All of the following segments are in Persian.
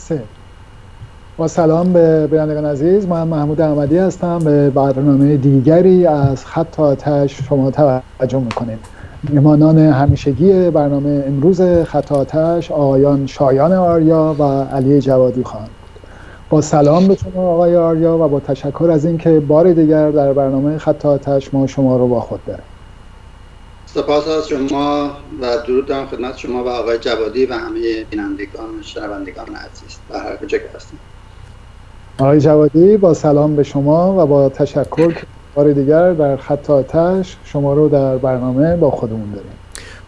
سه. با سلام به بینندگان عزیز من محمود احمدی هستم. به برنامه دیگری از خط آتش شما توجه می‌کنیم میهمانان همیشگی برنامه امروز خط آتش آقایان شایان آریا و علی جوادی خواهند با سلام به شما آقای آریا و با تشکر از اینکه بار دیگر در برنامه خط آتش ما شما رو با خود داریم. سپاس از شما و درود دارم خدمت شما و آقای جوادی و همه بینندگان و شنوندگان عزیز. و هر کجا که هستیم آقای جوادی با سلام به شما و با تشکر که بار دیگر در خط آتش شما رو در برنامه با خودمون داریم.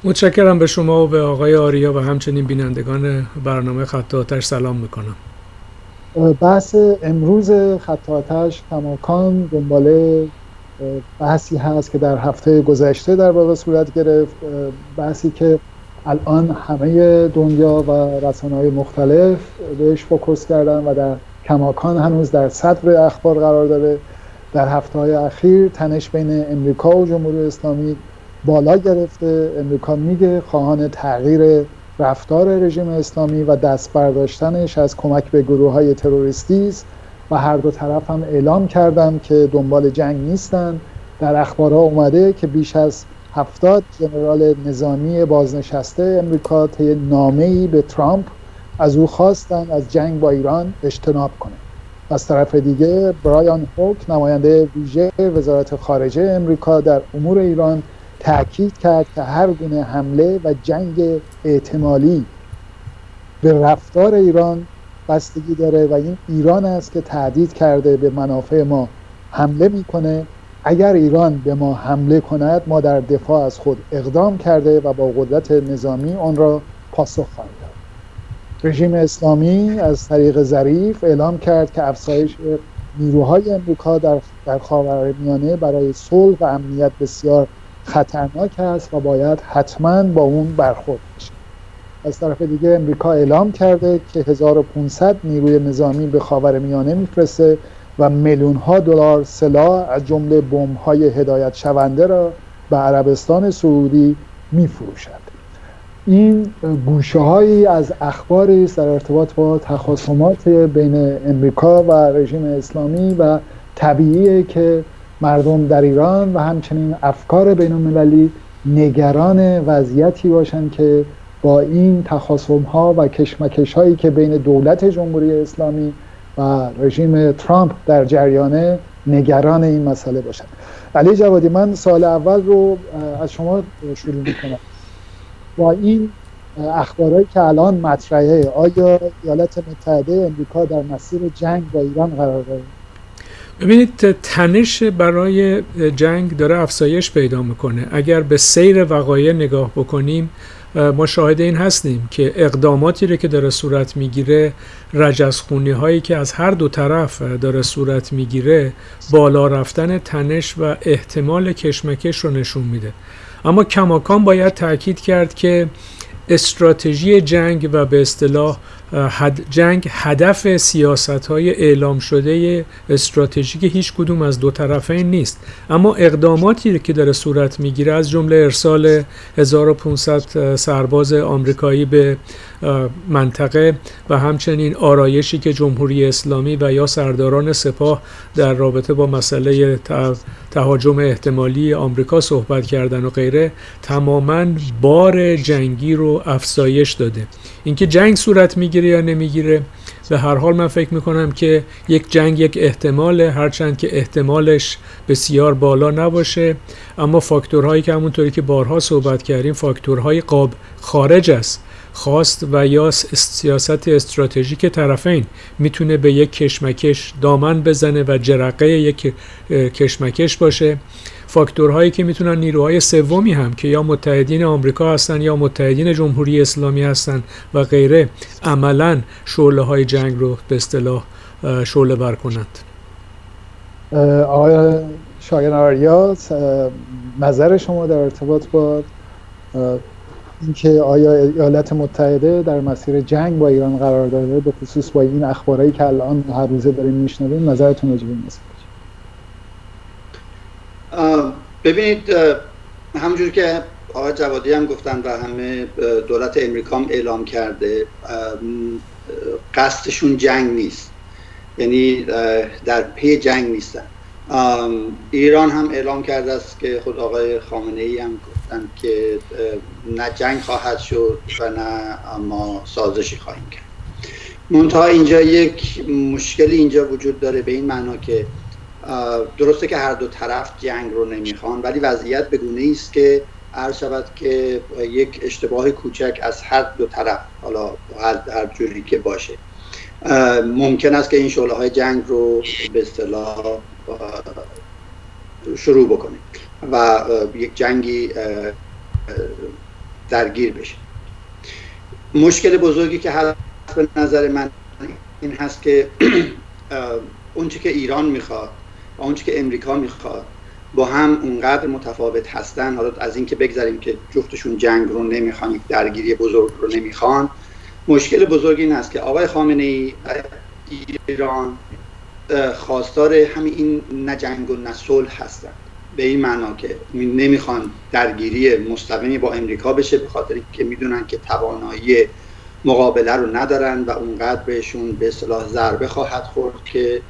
متشکرم به شما و به آقای آریا و همچنین بینندگان برنامه خط آتش سلام می‌کنم. بحث امروز خط آتش کماکان دنباله بحثی هست که در هفته گذشته در واقع صورت گرفت بحثی که الان همه دنیا و رسانه های مختلف بهش فوکس کردن و در کماکان هنوز در صدر اخبار قرار داره. در هفته های اخیر تنش بین امریکا و جمهوری اسلامی بالا گرفته. امریکا میگه خواهان تغییر رفتار رژیم اسلامی و دست برداشتنش از کمک به گروه های تروریستی است. و هر دو طرف هم اعلام کردن که دنبال جنگ نیستن در اخبارها اومده که بیش از هفتاد جنرال نظامی بازنشسته امریکا طی نامه‌ای به ترامپ از او خواستن از جنگ با ایران اجتناب کنه از طرف دیگه برایان هوک نماینده ویژه وزارت خارجه امریکا در امور ایران تاکید کرد که هر گونه حمله و جنگ احتمالی به رفتار ایران بستگی داره و این ایران است که تهدید کرده به منافع ما حمله می‌کنه. اگر ایران به ما حمله کند ما در دفاع از خود اقدام کرده و با قدرت نظامی آن را پاسخ خواهیم داد. رژیم اسلامی از طریق ظریف اعلام کرد که افزایش نیروهای امریکا در در خاورمیانه برای صلح و امنیت بسیار خطرناک است و باید حتما با اون برخورد بشه. از طرف دیگه امریکا اعلام کرده که 1500 نیروی نظامی به خاور میانه میفرسته و میلیون ها دلار سلاح از جمله بمب های هدایت شونده را به عربستان سعودی میفروشد. این گوشه هایی از اخباری است در ارتباط با تخاصمات بین امریکا و رژیم اسلامی و طبیعیه که مردم در ایران و همچنین افکار بین المللی نگران وضعیتی باشند که با این تخاصم ها و کشمکش هایی که بین دولت جمهوری اسلامی و رژیم ترامپ در جریانه نگران این مسئله باشند علی جوادی من سال اول رو از شما شروع می‌کنم. با این اخبارهایی که الان مطرحه آیا ایالات متحده امریکا در مسیر جنگ با ایران قرار داره ببینید تنش برای جنگ داره افزایش پیدا می‌کنه. اگر به سیر وقایع نگاه بکنیم ما شاهد این هستیم که اقداماتی رو که داره صورت می‌گیره رجزخونی هایی که از هر دو طرف داره صورت می‌گیره بالا رفتن تنش و احتمال کشمکش رو نشون میده. اما کماکان باید تاکید کرد که استراتژی جنگ و به اصطلاح جنگ هدف سیاست های اعلام شده استراتژیک هیچ کدوم از دو طرفین نیست. اما اقداماتی که داره صورت می‌گیره از جمله ارسال 1500 سرباز آمریکایی به منطقه و همچنین آرایشی که جمهوری اسلامی و یا سرداران سپاه در رابطه با مسئله تهاجم احتمالی آمریکا صحبت کردن و غیره تماما بار جنگی رو افزایش داده. اینکه جنگ صورت می‌گیره یا نمی‌گیره. به هر حال من فکر می‌کنم که یک جنگ یک احتمال هرچند که احتمالش بسیار بالا نباشه. اما فاکتورهایی که همونطوری که بارها صحبت کردیم فاکتورهای قاب خارج است. خواست و یا سیاست استراتژیک طرفین می‌تونه به یک کشمکش دامن بزنه و جرقه یک کشمکش باشه. فاکتورهایی که می‌تونن نیروهای سومی هم که یا متحدین آمریکا هستن یا متحدین جمهوری اسلامی هستن و غیره عملا شعله های جنگ رو به اصطلاح شعله بر کنند. آقای شایان آریا نظر شما در ارتباط با اینکه آیا ایالات متحده در مسیر جنگ با ایران قرار داره به خصوص با این اخبارهایی که الان هر روزه داریم میشنویم نظرتون راجع به ببینید همجور که آقای جوادی هم گفتن و همه دولت امریکا هم اعلام کرده قصدشون جنگ نیست. یعنی در پی جنگ نیستن. ایران هم اعلام کرده است که خود آقای خامنه ای هم گفتن که نه جنگ خواهد شد و نه ما سازشی خواهیم کرد. منتها اینجا یک مشکلی اینجا وجود داره به این معنا که درسته که هر دو طرف جنگ رو نمی‌خوان ولی وضعیت به است که عرض شود که یک اشتباه کوچک از هر دو طرف حالا هر جوری که باشه. ممکن است که این شعله های جنگ رو به اصطلاح شروع بکنه و یک جنگی درگیر بشه. مشکل بزرگی که هست به نظر من این هست که اونچه که ایران می‌خواد و اونچه که امریکا می‌خواد. با هم اونقدر متفاوت هستن. حالا از اینکه بگذاریم که جفتشون جنگ رو نمی‌خوان یک درگیری بزرگ رو نمی‌خوان مشکل بزرگ این است که آقای خامنه ای ایران خواستار همین این نه جنگ و نه صلح هستند به این معنا که نمی‌خوان درگیری مستقیمی با امریکا بشه به خاطر که می‌دونن که توانایی مقابله رو ندارن و اونقدر بهشون به اصطلاح ضربه خواهد خورد که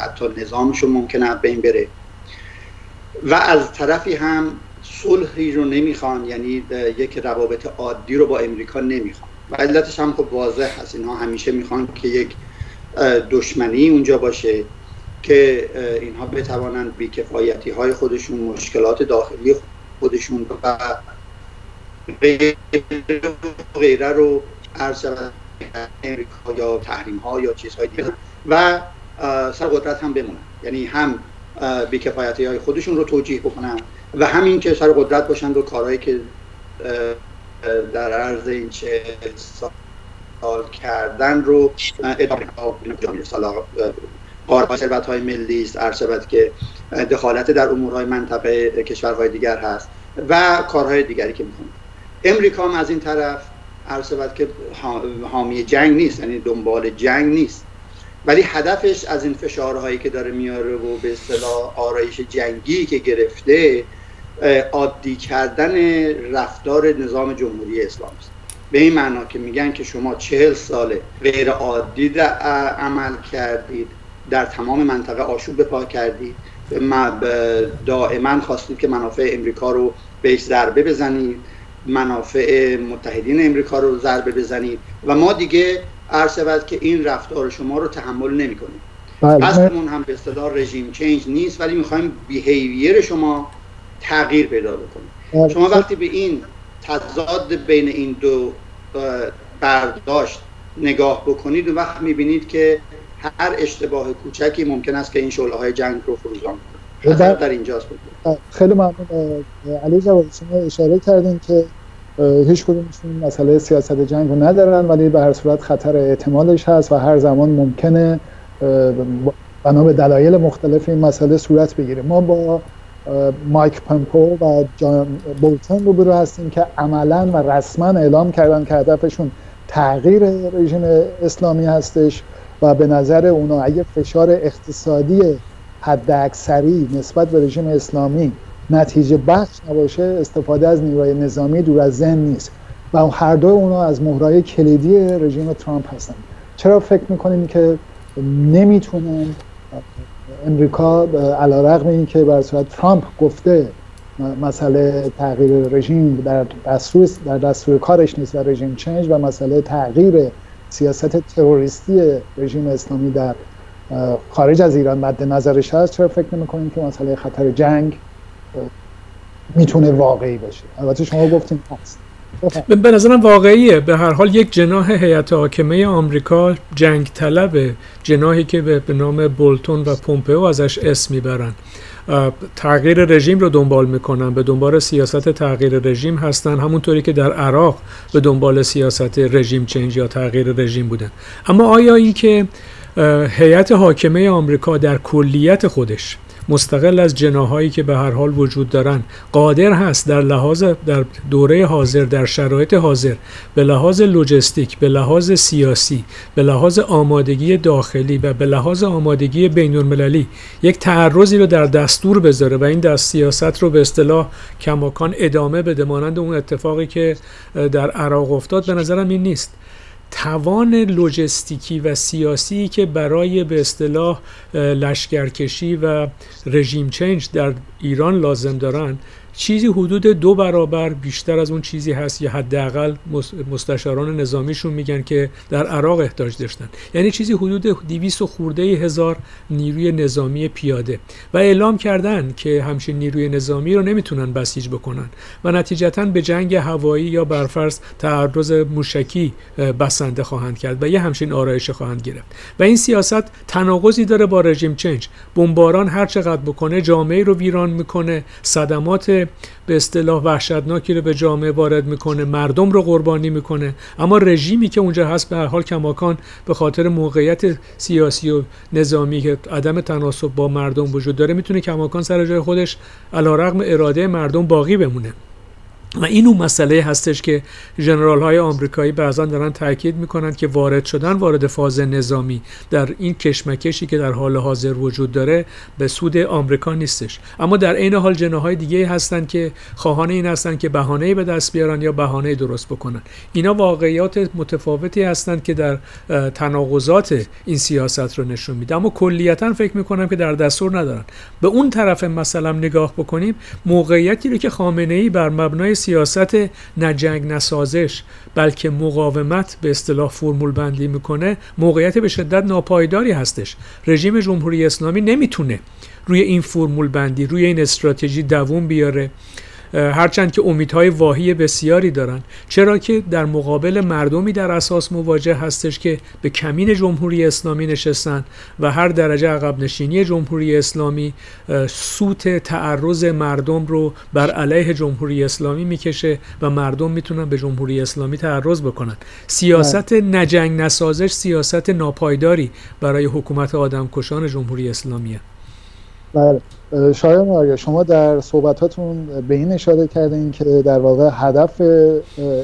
حتی نظامشون ممکنه بین بره. و از طرفی هم صلحی رو نمی‌خوان یعنی یک روابط عادی رو با امریکا نمی‌خوان. و علتش هم خب واضح هست اینها همیشه می‌خوان که یک دشمنی اونجا باشه که اینها بتوانند بیکفایتی های خودشون مشکلات داخلی خودشون و غیره رو عرض امریکا یا تحریم ها یا چیزهای دیگه و سر قدرت هم بمونن. یعنی هم بیکفایتی های خودشون رو توجیه بکنن و همین که سر قدرت باشن و کارهایی که در عرض این چه سال کردن رو ادامه قارا ثروت های ملی است. عرض که دخالت در امورهای منطقه کشورهای دیگر هست و کارهای دیگری که می‌کنه امریکا هم از این طرف عرض که حامی جنگ نیست یعنی دنبال جنگ نیست. ولی هدفش از این فشارهایی که داره میاره و به اصطلاح آرایش جنگی که گرفته عادی کردن رفتار نظام جمهوری اسلامی است. به این معنا که میگن که شما چهل ساله غیر عادی عمل کردید در تمام منطقه آشوب بپا کردید دائما خواستید که منافع امریکا رو بهش ضربه بزنید. منافع متحدین امریکا رو ضربه بزنید و ما دیگه عرض که این رفتار شما رو تحمل نمی کنیم بله. هم به اصطلاح رژیم چینج نیست ولی می‌خوایم بیهیویر شما تغییر پیدا بکنه بله. شما وقتی به این تضاد بین این دو برداشت نگاه بکنید و وقت می‌بینید که هر اشتباه کوچکی ممکن است که این شعله های جنگ رو فروزان در اینجاست. خیلی ممنون. علی جواد شما اشاره کردین که هیچ کدومشون مسئله سیاست جنگ رو ندارن ولی به هر صورت خطر احتمالش هست و هر زمان ممکنه بنا به دلایل مختلف این مسئله صورت بگیره. ما با مایک پمپو و جان بولتن روبرو هستیم که عملا و رسما اعلام کردن که هدفشون تغییر رژیم اسلامی هستش و به نظر اونا اگه فشار اقتصادی حد اکثری نسبت به رژیم اسلامی نتیجه بخش نباشه استفاده از نیروی نظامی دور از ذهن نیست و هر دو اونا از مهرای کلیدی رژیم ترامپ هستن. چرا فکر می‌کنیم که نمی‌تونن امریکا علا رقم این که بر صورت ترامپ گفته مسئله تغییر رژیم در دستور, در دستور کارش نیست و رژیم چنج و مسئله تغییر سیاست تروریستی رژیم اسلامی در خارج از ایران مد نظرش هست. چرا فکر نمی که مسئله خطر جنگ می‌تونه واقعی باشه؟ البته شما گفتیم هست. به نظرم واقعیه. به هر حال یک جناح هیئت حاکمه آمریکا جنگ طلبه جناحی که به نام بولتون و پومپئو ازش اسم می‌برن. تغییر رژیم رو دنبال می‌کنن. به دنبال سیاست تغییر رژیم هستن. همونطوری که در عراق به دنبال سیاست رژیم چنج یا تغییر رژیم بودن. اما آیا اینکه هیئت حاکمه آمریکا در کلیت خودش مستقل از جناهایی که به هر حال وجود دارن قادر هست در لحاظ در دوره حاضر در شرایط حاضر به لحاظ لوجستیک به لحاظ سیاسی به لحاظ آمادگی داخلی و به لحاظ آمادگی بین المللی یک تعرضی رو در دستور بذاره و این دست سیاست رو به اصطلاح کماکان ادامه بده مانند اون اتفاقی که در عراق افتاد. به نظرم این نیست. توان لوجستیکی و سیاسی که برای به اصطلاح لشکرکشی و رژیم چنج در ایران لازم دارن چیزی حدود دو برابر بیشتر از اون چیزی هست یا حداقل مستشاران نظامیشون میگن که در عراق احتاج داشتن. یعنی چیزی حدود 200 و خورده هزار نیروی نظامی پیاده و اعلام کردن که همچین نیروی نظامی رو نمی‌تونن بسیج بکنن و نتیجتا به جنگ هوایی یا برفرض تعرض موشکی بسنده خواهند کرد و یه همچین آرایش خواهند گرفت. و این سیاست تناقضی داره با رژیم چنج. بمباران هر چقدر بکنه جامعه رو ویران می‌کنه صدمات به اصطلاح وحشتناکی رو به جامعه وارد می‌کنه مردم رو قربانی می‌کنه. اما رژیمی که اونجا هست به هر حال کماکان به خاطر موقعیت سیاسی و نظامی که عدم تناسب با مردم وجود داره می‌تونه کماکان سر جای خودش علیرغم اراده مردم باقی بمونه. و این اون مسئله هستش که جنرال های آمریکایی بعضا دارن تاکید می‌کنن که وارد شدن وارد فاز نظامی در این کشمکشی که در حال حاضر وجود داره به سود آمریکا نیستش. اما در عین حال جناهای دیگه هستن که خواهان این هستن که بهانه به دست بیارن یا بهانه درست بکنن. اینا واقعیات متفاوتی هستند که در تناقضات این سیاست رو نشون میده. اما کلیتا فکر می‌کنم که در دستور ندارن. به اون طرف مثلا نگاه بکنیم موقعیتی رو که خامنه ای بر مبنای سیاست نه جنگ نسازش بلکه مقاومت به اصطلاح فرمول بندی می‌کنه موقعیت به شدت ناپایداری هستش. رژیم جمهوری اسلامی نمی‌تونه روی این فرمول بندی روی این استراتژی دووم بیاره. هرچند که امیدهای واهی بسیاری دارن چرا که در مقابل مردمی در اساس مواجه هستش که به کمین جمهوری اسلامی نشستن و هر درجه عقب نشینی جمهوری اسلامی سوت تعرض مردم رو بر علیه جمهوری اسلامی می‌کشه و مردم می‌تونن به جمهوری اسلامی تعرض بکنن. سیاست بله. نجنگ نسازش سیاست ناپایداری برای حکومت آدمکشان جمهوری اسلامیه. بله. شایان آریا شما در صحبتاتون به این اشاره کردین که در واقع هدف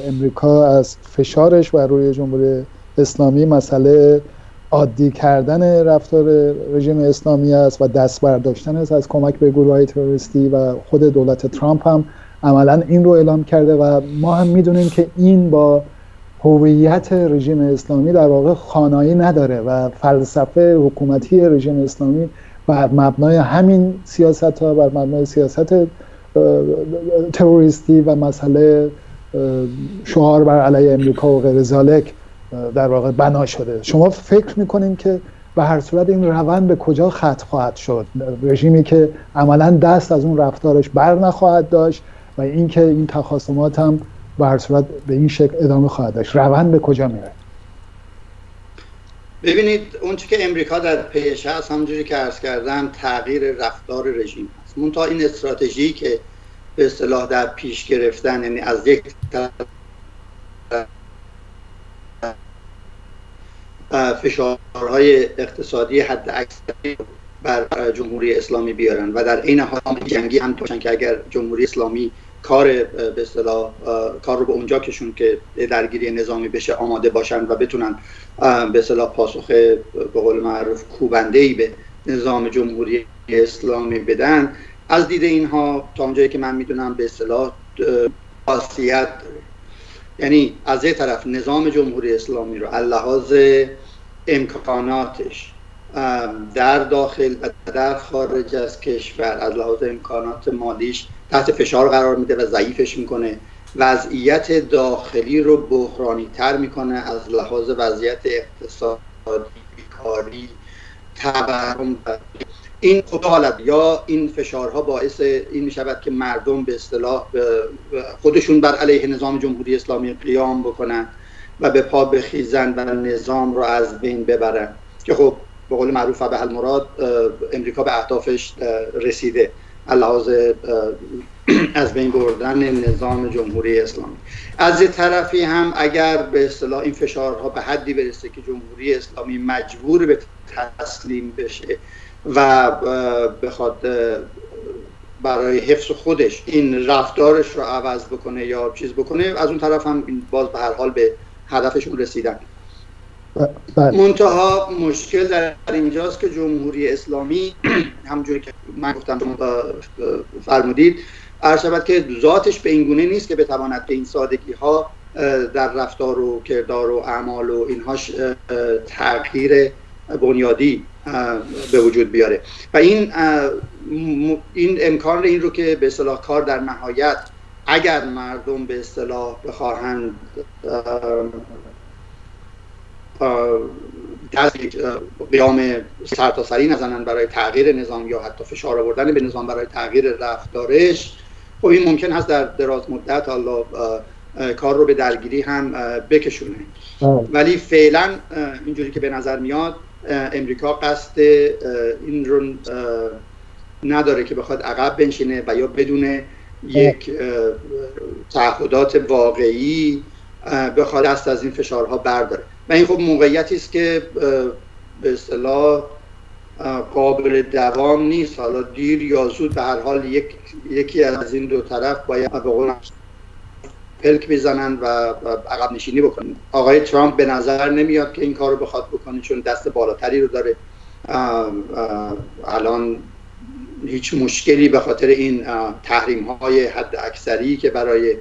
امریکا از فشارش بر روی جمهوری اسلامی مسئله عادی کردن رفتار رژیم اسلامی است و دست برداشتن است از کمک به گروه های تروریستی و خود دولت ترامپ هم عملا این رو اعلام کرده و ما هم می‌دونیم که این با هویت رژیم اسلامی در واقع خانایی نداره و فلسفه حکومتی رژیم اسلامی بر مبنای همین سیاست ها بر مبنای سیاست تروریستی و مسئله شعار بر علیه امریکا و غیر ذالک در واقع بنا شده. شما فکر می‌کنین که به هر صورت این روند به کجا ختم خواهد شد؟ رژیمی که عملا دست از اون رفتارش بر نخواهد داشت و اینکه این تخاصمات هم به هر صورت به این شکل ادامه خواهد داشت. روند به کجا میره ببینید اون که امریکا در پیش هست همونجوری که عرض کردم تغییر رفتار رژیم هست. منتها این استراتژی که به اصطلاح در پیش گرفتن یعنی از یک فشارهای اقتصادی حد اکثری بر جمهوری اسلامی بیارن و در این حال جنگی هم توشن که اگر جمهوری اسلامی کار به اصطلاح کار رو به اونجا کشون که درگیری نظامی بشه آماده باشن و بتونن به اصطلاح پاسخ به قول معروف کوبنده ای به نظام جمهوری اسلامی بدن. از دید اینها تا اونجایی که من می‌دونم به اصطلاح خاصیت یعنی از یه طرف نظام جمهوری اسلامی رو لحاظ امکاناتش در داخل و در خارج از کشور از لحاظ امکانات مالیش تحت فشار قرار میده و ضعیفش می‌کنه. وضعیت داخلی رو بحرانی تر می‌کنه از لحاظ وضعیت اقتصادی بیکاری تورم این خود حالت. یا این فشارها باعث این می شود که مردم به اصطلاح خودشون بر علیه نظام جمهوری اسلامی قیام بکنن و به پا بخیزن و نظام رو از بین ببرن. که خب به قول معروف به المراد امریکا به اهدافش رسیده. لحاظ از بین بردن نظام جمهوری اسلامی از طرفی هم اگر به اصطلاح این فشارها به حدی برسه که جمهوری اسلامی مجبور به تسلیم بشه و بخواد برای حفظ خودش این رفتارش رو عوض بکنه یا چیز بکنه از اون طرف هم باز به هر حال به هدفشون رسیدن. منتها مشکل در اینجاست که جمهوری اسلامی همونجوری که من گفتم فرمودید عرض که ذاتش به این گونه نیست که بتواند به این سادگی ها در رفتار و کردار و اعمال و اینهاش تغییر بنیادی به وجود بیاره. و این این امکان این رو که به اصطلاح کار در نهایت اگر مردم به اصطلاح بخواهند دست قیام سرتاسری نزنن برای تغییر نظام یا حتی فشار آوردن به نظام برای تغییر رفتارش. خب این ممکن هست در دراز مدت حالا کار رو به درگیری هم بکشونه. بله. ولی فعلا اینجوری که به نظر میاد امریکا قصد این رو نداره که بخواد عقب بنشینه و یا بدون یک تعهدات واقعی بخواد دست از این فشارها برداره. و این خب موقعیتی است که به اصطلاح قابل دوام نیست. حالا دیر یا زود به هر حال یک، یکی از این دو طرف باید به پلک بزنن و عقب نشینی بکنن آقای ترامپ به نظر نمیاد که این کار بخواد بکنه چون دست بالاتری رو داره. الان هیچ مشکلی به خاطر این تحریم های حد اکثری که برای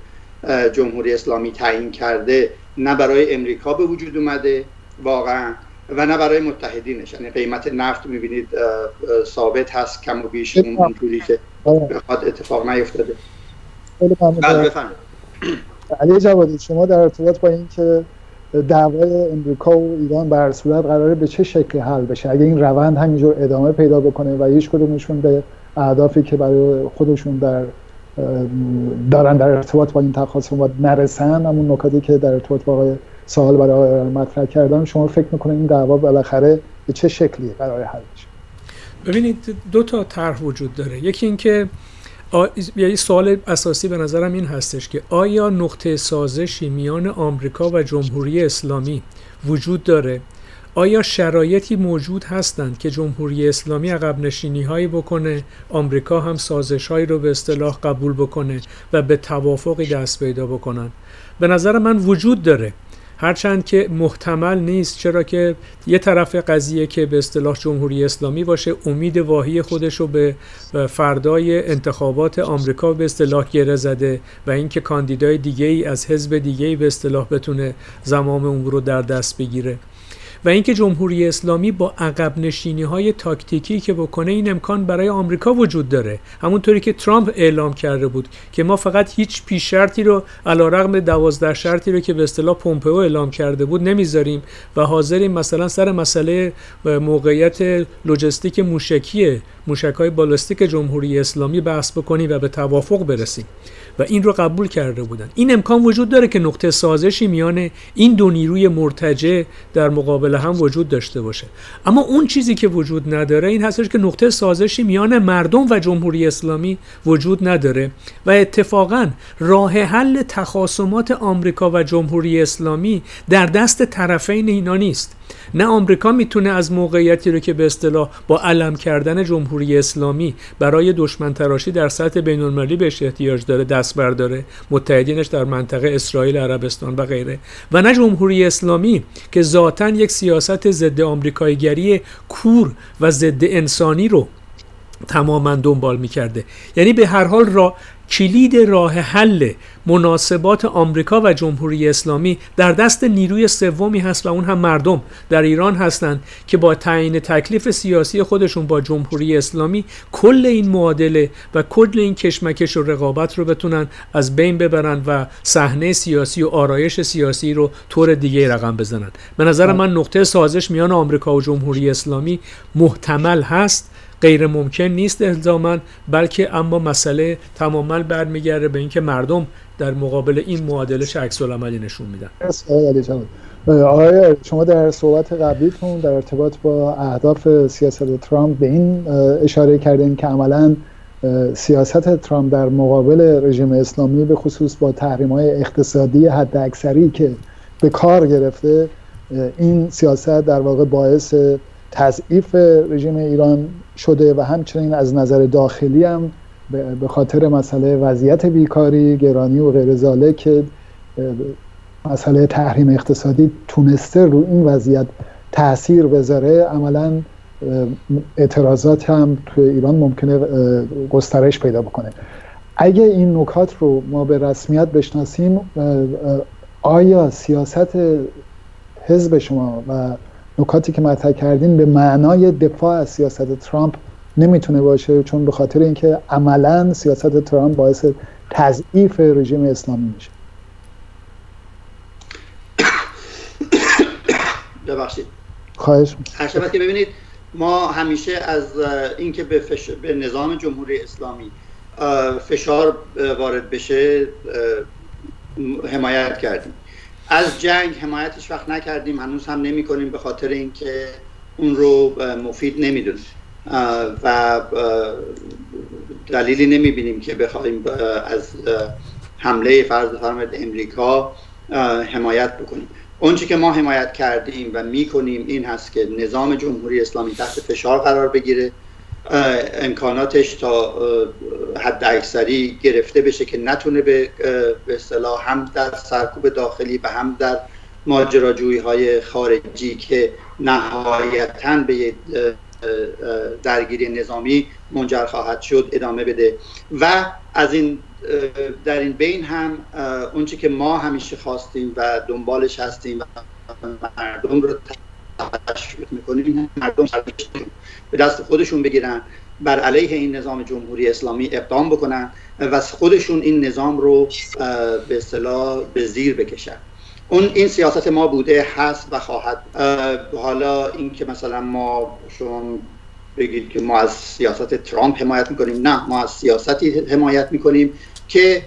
جمهوری اسلامی تعیین کرده نه برای امریکا به وجود اومده واقعا و نه برای متحدینش. یعنی قیمت نفت می‌بینید ثابت هست کم و بیش اونجوری که بخواد اتفاق نیفتاده. بله علی جوادی شما در ارتباط با اینکه دعوای امریکا و ایران بر صورت قراره به چه شکلی حل بشه اگه این روند همینجور ادامه پیدا بکنه و هیچ کدومشون به اهدافی که برای خودشون در دارن در ارتباط با این تخاصمات نرسن همون نکاتی که در ارتباط با آقای سوال برای مطرح کردن شما فکر می‌کنید این دعوا بالاخره به چه شکلی قرار حل بشه ببینید دو تا طرح وجود داره. یکی اینکه یه سوال اساسی به نظرم این هستش که آیا نقطه سازشی میان آمریکا و جمهوری اسلامی وجود داره؟ آیا شرایطی موجود هستند که جمهوری اسلامی عقب نشینی هایی بکنه آمریکا هم سازش هایی رو به اصطلاح قبول بکنه و به توافقی دست پیدا بکنن به نظر من وجود داره. هرچند که محتمل نیست چرا که یه طرف قضیه که به اصطلاح جمهوری اسلامی باشه امید واهی خودش رو به فردای انتخابات آمریکا به اصطلاح گره زده و اینکه کاندیدای دیگه ای از حزب دیگه ای به اصطلاح بتونه زمام اون رو در دست بگیره. و اینکه جمهوری اسلامی با عقب نشینی های تاکتیکی که بکنه این امکان برای آمریکا وجود داره. همونطوری که ترامپ اعلام کرده بود که ما فقط هیچ پیش شرطی رو علیرغم دوازده شرطی رو که به اصطلاح پومپئو اعلام کرده بود نمی‌ذاریم و حاضریم مثلا سر مسئله موقعیت لوجستیک موشکی موشک های بالستیک جمهوری اسلامی بحث بکنیم و به توافق برسیم. و این رو قبول کرده بودن این امکان وجود داره که نقطه سازشی میان این دو نیروی مرتجع در مقابل هم وجود داشته باشه. اما اون چیزی که وجود نداره این هستش که نقطه سازشی میان مردم و جمهوری اسلامی وجود نداره و اتفاقا راه حل تخاصمات آمریکا و جمهوری اسلامی در دست طرفین اینا نیست. نه آمریکا می‌تونه از موقعیتی رو که به اصطلاح با علم کردن جمهوری اسلامی برای دشمن تراشی در سطح بین المللی بهش احتیاج داره دست برداره متحدینش در منطقه اسرائیل عربستان و غیره. و نه جمهوری اسلامی که ذاتا یک سیاست ضد آمریکاییگری کور و ضد انسانی رو تماما دنبال می‌کرده. یعنی به هر حال را کلید راه حل مناسبات آمریکا و جمهوری اسلامی در دست نیروی سومی هست و اون هم مردم در ایران هستند که با تعیین تکلیف سیاسی خودشون با جمهوری اسلامی کل این معادله و کل این کشمکش و رقابت رو بتونن از بین ببرن و صحنه سیاسی و آرایش سیاسی رو طور دیگه رقم بزنن. به نظر من نقطه سازش میان آمریکا و جمهوری اسلامی محتمل هست. غیر ممکن نیست الزاما بلکه اما مسئله تماما برمیگرده به اینکه مردم در مقابل این معادله عکس العملی نشون میدن. آقای شما در صحبت قبلیتون در ارتباط با اهداف سیاست ترامپ به این اشاره کردین که عملا سیاست ترامپ در مقابل رژیم اسلامی به خصوص با تحریم های اقتصادی حد اکثری که به کار گرفته این سیاست در واقع باعث تضعیف رژیم ایران شده و همچنین از نظر داخلی هم به خاطر مسئله وضعیت بیکاری گرانی و غیر که مسئله تحریم اقتصادی تونسته رو این وضعیت تاثیر بذاره عملا اعتراضات هم توی ایران ممکنه گسترش پیدا بکنه. اگه این نکات رو ما به رسمیت بشناسیم آیا سیاست حزب شما و نکاتی که مطرح کردین به معنای دفاع از سیاست ترامپ نمی‌تونه باشه چون به خاطر اینکه عملا سیاست ترامپ باعث تضعیف رژیم اسلامی میشه. ببخشید. خواهش که ببینید ما همیشه از اینکه به, فش... به نظام جمهوری اسلامی فشار وارد بشه حمایت کردیم. از جنگ حمایتش وقت نکردیم هنوز هم نمی کنیم به خاطر اینکه اون رو مفید نمی‌دونیم و دلیلی نمی بینیم که بخوایم از حمله فرض فرمد امریکا حمایت بکنیم. اونچه که ما حمایت کردیم و می‌کنیم این هست که نظام جمهوری اسلامی تحت فشار قرار بگیره. امکاناتش تا حد اکثری گرفته بشه که نتونه به اصطلاح هم در سرکوب داخلی و هم در ماجراجویی های خارجی که نهایتا به درگیری نظامی منجر خواهد شد ادامه بده. و از این در این بین هم اونچه که ما همیشه خواستیم و دنبالش هستیم و مردم رو تشویق می‌کنیم مردم به دست خودشون بگیرن بر علیه این نظام جمهوری اسلامی اقدام بکنن و خودشون این نظام رو به اصطلاح به زیر بکشن. اون این سیاست ما بوده هست و خواهد. حالا اینکه مثلا ما شما بگید که ما از سیاست ترامپ حمایت می‌کنیم نه ما از سیاستی حمایت می‌کنیم که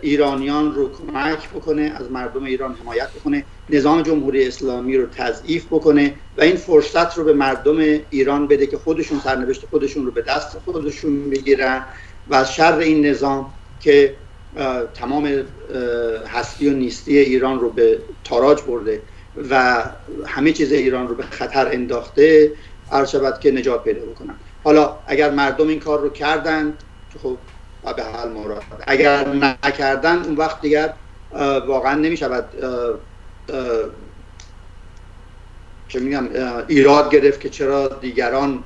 ایرانیان رو کمک بکنه از مردم ایران حمایت بکنه نظام جمهوری اسلامی رو تضعیف بکنه و این فرصت رو به مردم ایران بده که خودشون سرنوشت خودشون رو به دست خودشون بگیرن و از شر این نظام که تمام هستی و نیستی ایران رو به تاراج برده و همه چیز ایران رو به خطر انداخته هر شود که نجات پیدا بکنن. حالا اگر مردم این کار رو کردن خب به حال مراد. اگر نکردن اون وقت دیگر واقعا نمی شود که میگم ایراد گرفت که چرا دیگران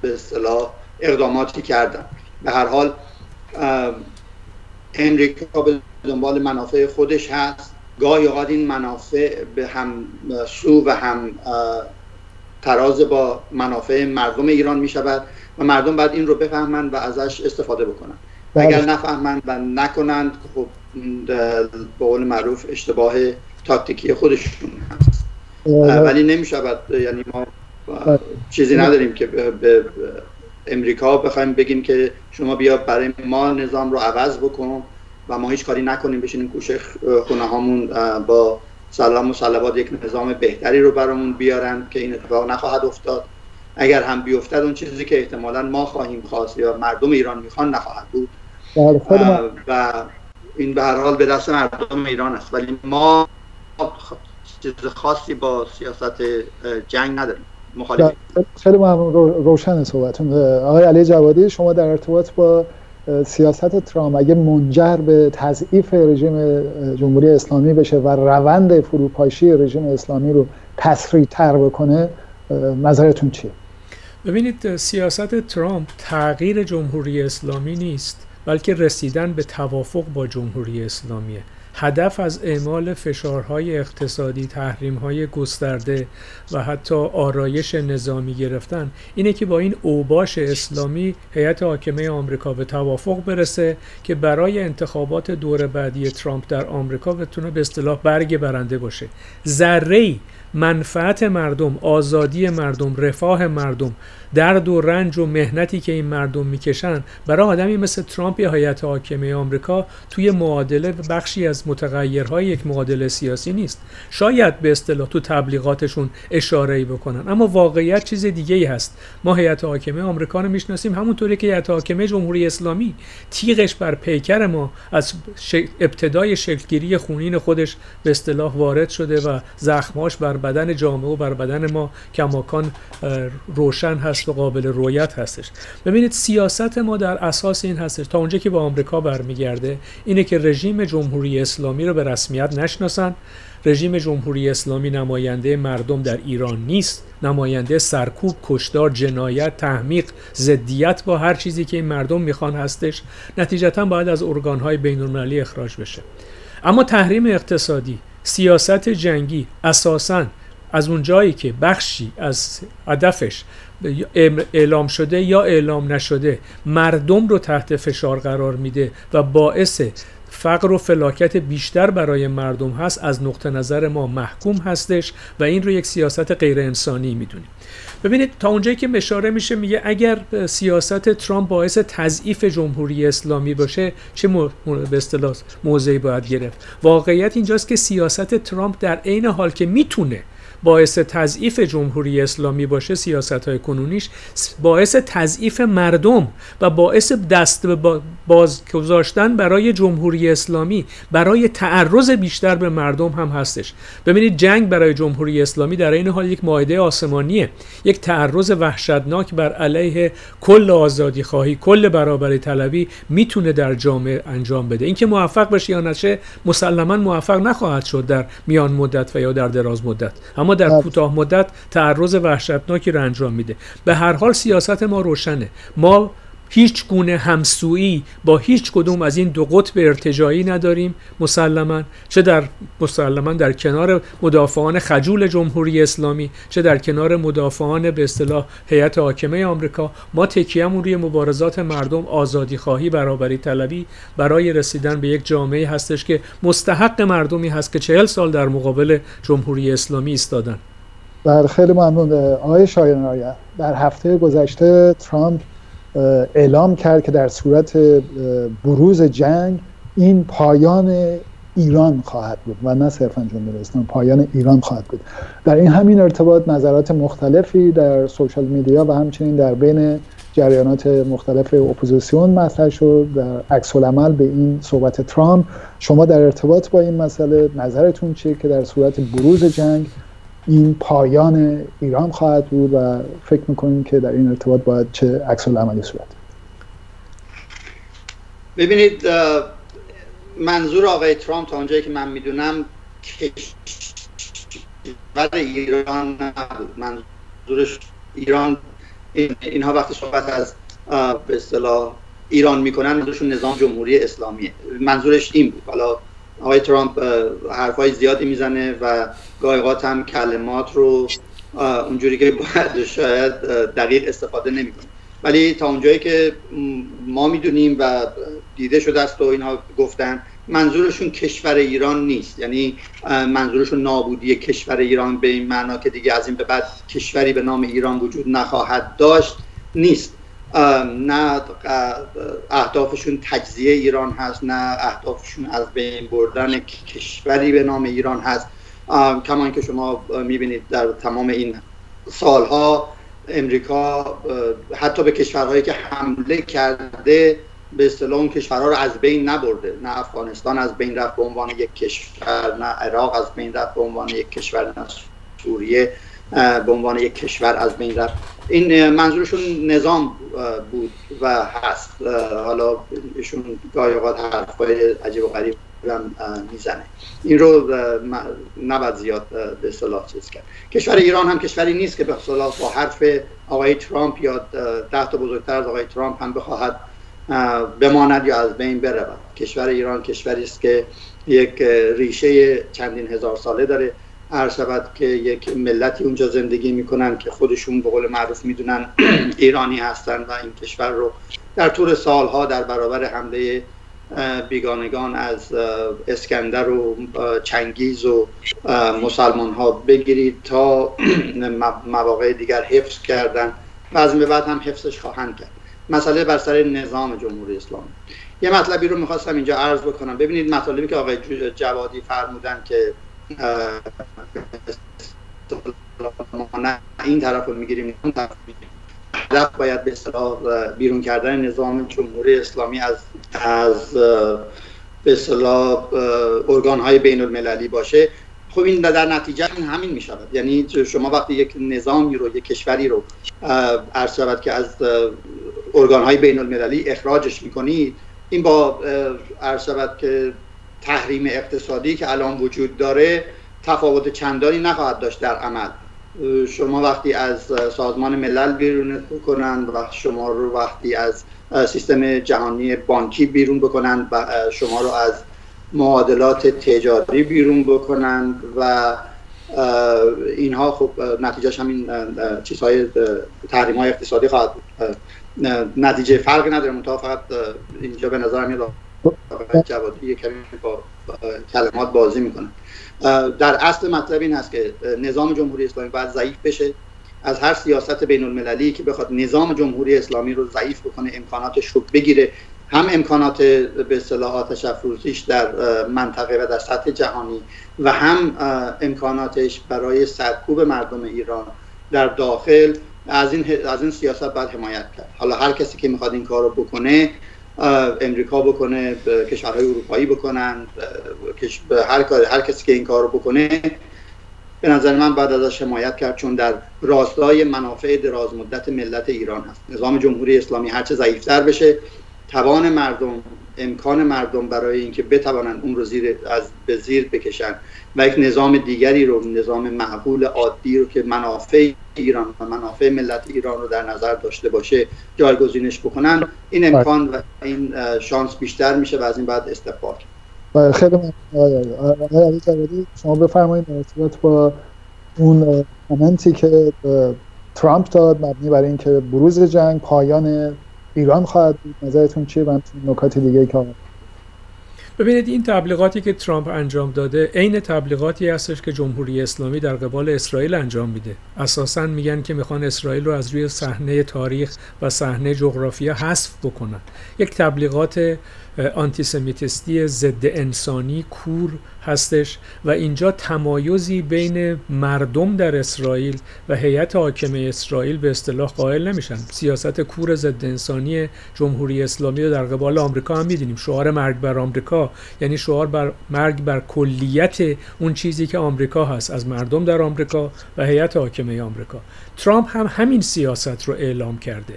به اصطلاح اقداماتی کردن. به هر حال امریکا به دنبال منافع خودش هست. گاهی اوقات این منافع به هم سو و هم تراز با منافع مردم ایران می شود و مردم باید این رو بفهمند و ازش استفاده بکنن بله. اگر نفهمند و نکنند خب به قول معروف اشتباه تاکتیکی خودشون هست ولی نمی شود یعنی ما بله. چیزی نداریم که به امریکا بخوایم بگیم که شما بیا برای ما نظام رو عوض بکن و ما هیچ کاری نکنیم بشینیم کوشه خونه هامون با سلام و صلوات یک نظام بهتری رو برامون بیارن که این اتفاق نخواهد افتاد اگر هم بیفتد اون چیزی که احتمالا ما خواهیم خواست یا مردم ایران می‌خوان نخواهد بود. بله، و این به هر حال به دست مردم ایران است. ولی ما چیز خاصی با سیاست جنگ نداریم. مخالفیم. خیلی ممنون. روشن صحبتون آقای علی جوادی شما در ارتباط با سیاست ترامپ اگه منجر به تضعیف رژیم جمهوری اسلامی بشه و روند فروپاشی رژیم اسلامی رو تسریع تر بکنه نظرتون چیه؟ ببینید سیاست ترامپ تغییر جمهوری اسلامی نیست بلکه رسیدن به توافق با جمهوری اسلامیه. هدف از اعمال فشارهای اقتصادی تحریمهای گسترده و حتی آرایش نظامی گرفتن اینه که با این اوباش اسلامی هیئت حاکمه آمریکا به توافق برسه که برای انتخابات دور بعدی ترامپ در آمریکا بتونه به اصطلاح برگ برنده باشه. ذره منفعت مردم آزادی مردم رفاه مردم درد و رنج و مهنتی که این مردم می‌کشن برای آدمی مثل ترامپ یا هیئت حاکمه آمریکا توی معادله بخشی از متغیرهای یک معادله سیاسی نیست. شاید به اصطلاح تو تبلیغاتشون اشاره ای بکنن. اما واقعیت چیز دیگه ای هست. ما هیئت حاکمه آمریکا رو می‌شناسیم همونطوری که هیئت حاکمه جمهوری اسلامی تیغش بر پیکر ما از ابتدای شکلگیری خونین خودش به اصطلاح وارد شده و زخماش بر بدن جامعه و بر بدن ما کماکان روشن هست. و قابل رویت هستش. ببینید سیاست ما در اساس این هستش. تا اونجا که به آمریکا برمیگرده اینه که رژیم جمهوری اسلامی رو به رسمیت نشناسن. رژیم جمهوری اسلامی نماینده مردم در ایران نیست. نماینده سرکوب کشدار جنایت تحمیق ضدیت با هر چیزی که این مردم می‌خوان هستش. نتیجتا باید از ارگانهای بین المللی اخراج بشه. اما تحریم اقتصادی سیاست جنگی اساساً از اون جایی که بخشی از هدفش اعلام شده یا اعلام نشده مردم رو تحت فشار قرار میده و باعث فقر و فلاکت بیشتر برای مردم هست از نقطه نظر ما محکوم هستش و این رو یک سیاست غیر انسانی می‌دونیم. ببینید تا اونجایی که مشاره میشه میگه اگر سیاست ترامپ باعث تضعیف جمهوری اسلامی باشه چه به اصطلاح موضعی باید گرفت؟ واقعیت اینجاست که سیاست ترامپ در عین حال که می‌تونه باعث تضعیف جمهوری اسلامی باشه سیاست های کنونیش باعث تضعیف مردم و باعث دست باز گذاشتن برای جمهوری اسلامی برای تعرض بیشتر به مردم هم هستش. ببینید جنگ برای جمهوری اسلامی در این حال یک ماهده آسمانیه یک تعرض وحشتناک بر علیه کل آزادی خواهی کل برابری طلبی می‌تونه در جامعه انجام بده. اینکه موفق بشه یا نشه مسلما موفق نخواهد شد در میان مدت و یا در دراز مدت. اما در بله. کوتاه مدت تعرض وحشتناکی رو انجام میده به هر حال سیاست ما روشنه ما هیچ گونه همسویی با هیچ کدوم از این دو قطب ارتجایی نداریم مسلما چه در مسلما در کنار مدافعان خجول جمهوری اسلامی چه در کنار مدافعان به اصطلاح هیئت حاکمه آمریکا. ما تکیهمون روی مبارزات مردم آزادی خواهی برابری طلبی برای رسیدن به یک جامعه هستش که مستحق مردمی هست که چهل سال در مقابل جمهوری اسلامی ایستادن. بر خیلی ممنون آقای شایان در هفته گذشته ترامپ اعلام کرد که در صورت بروز جنگ این پایان ایران خواهد بود و نه صرفا جمهوری اسلامی پایان ایران خواهد بود. در این همین ارتباط نظرات مختلفی در سوشال میدیا و همچنین در بین جریانات مختلف اپوزیسیون مطرح شد در عکس العمل به این صحبت ترامپ. شما در ارتباط با این مسئله نظرتون چیه که در صورت بروز جنگ این پایان ایران خواهد بود و فکر می‌کنیم که در این ارتباط باید چه عکس العملی صورت ببینید منظور آقای ترامپ تا اونجایی که من می‌دونم کشور ایران نبود. منظورش ایران این اینها وقتی صحبت از به اصطلاح ایران می‌کنن منظورشون نظام جمهوری اسلامیه. منظورش این بود. حالا آقای ترامپ حرفای زیادی می‌زنه و گاهی هم کلمات رو اونجوری که باید شاید دقیق استفاده نمی‌کنه. ولی تا اونجایی که ما می‌دونیم و دیده شده است و اینها گفتن منظورشون کشور ایران نیست. یعنی منظورشون نابودی کشور ایران به این معنا که دیگه از این به بعد کشوری به نام ایران وجود نخواهد داشت نیست. نه اهدافشون تجزیه ایران هست نه اهدافشون از بین بردن کشوری به نام ایران هست. کمان که شما می‌بینید در تمام این سالها امریکا حتی به کشورهایی که حمله کرده به اصطلاح اون کشورها رو از بین نبرده. نه افغانستان از بین رفت به عنوان یک کشور نه عراق از بین رفت به عنوان یک کشور نه سوریه به عنوان یک کشور از بین رفت. این منظورشون نظام بود و هست. حالا ایشون گاهی اوقات حرفای عجیب و غریب می‌زنه. این رو نباید زیاد به اصطلاح چیز کرد. کشور ایران هم کشوری نیست که به اصطلاح با حرف آقای ترامپ یا ده تا بزرگتر از آقای ترامپ هم بخواهد بماند یا از بین برود. کشور ایران کشوری است که یک ریشه چندین هزار ساله داره. هر شود که یک ملتی اونجا زندگی می‌کنن که خودشون به قول معروف می‌دونن ایرانی هستن و این کشور رو در طول سالها در برابر حمله بیگانگان از اسکندر و چنگیز و مسلمان ها بگیرید تا مواقع دیگر حفظ کردن و از این بعد هم حفظش خواهند کرد. مسئله بر سر نظام جمهوری اسلامی. یه مطلبی رو می‌خواستم اینجا عرض بکنم. ببینید مطالبی که آقای جوادی فرمودن که نه این طرف رو می‌گیریم اون طرف هدف باید به اصطلاح بیرون کردن نظام جمهوری اسلامی از از به اصطلاح ارگان های بین المللی باشه. خب این در نتیجه این همین می شود یعنی شما وقتی یک نظامی رو یک کشوری رو عرض شود که از ارگان های بین المللی اخراجش می‌کنید این با عرض شود که تحریم اقتصادی که الان وجود داره تفاوت چندانی نخواهد داشت در عمل. شما وقتی از سازمان ملل بیرون بکنند و شما رو وقتی از سیستم جهانی بانکی بیرون بکنند و شما رو از معادلات تجاری بیرون بکنند و اینها خب نتیجهش همین چیزهای تحریم های اقتصادی خواهد بود. نتیجه فرق نداره منتها فقط اینجا به نظر میاد جوادی کمی با کلمات بازی می‌کنه. در اصل مطلب این هست که نظام جمهوری اسلامی باید ضعیف بشه. از هر سیاست بین المللی که بخواد نظام جمهوری اسلامی رو ضعیف بکنه امکاناتش رو بگیره. هم امکانات به اصطلاح آتش افروزیش در منطقه و در سطح جهانی و هم امکاناتش برای سرکوب مردم ایران در داخل از این از این سیاست باید حمایت کرد. حالا هر کسی که می‌خواد این کار رو بکنه امریکا بکنه کشورهای اروپایی بکنن هر هر کسی که این کار رو بکنه به نظر من بعد ازش حمایت کرد چون در راستای منافع دراز مدت ملت ایران هست. نظام جمهوری اسلامی هرچه ضعیفتر بشه توان مردم امکان مردم برای اینکه بتوانند اون رو زیر از به زیر بکشن و یک نظام دیگری رو نظام معقول عادی رو که منافع ایران و منافع ملت ایران رو در نظر داشته باشه جایگزینش بکنن این بله. امکان و این شانس بیشتر میشه و از این بعد استفاده بله، خیلی ممنون. شما بفرمایید مرتبط با اون کامنتی که ترامپ داد مبنی برای اینکه بروز جنگ پایان ایران خواهد بود؟ نظرتون چیه و نکات دیگه که ببینید این تبلیغاتی که ترامپ انجام داده عین تبلیغاتی هستش که جمهوری اسلامی در قبال اسرائیل انجام میده. اساسا میگن که می‌خوان اسرائیل رو از روی صحنه تاریخ و صحنه جغرافیا حذف بکنن. یک تبلیغات آنتیسمیتستی ضد انسانی کور هستش و اینجا تمایزی بین مردم در اسرائیل و هیئت حاکمه اسرائیل به اصطلاح قائل نمیشن. سیاست کور ضد انسانی جمهوری اسلامی در قبال آمریکا هم می‌دونیم شعار مرگ بر آمریکا یعنی شعار بر مرگ بر کلیت اون چیزی که آمریکا هست از مردم در آمریکا و هیئت حاکمه آمریکا. ترامپ هم همین سیاست رو اعلام کرده.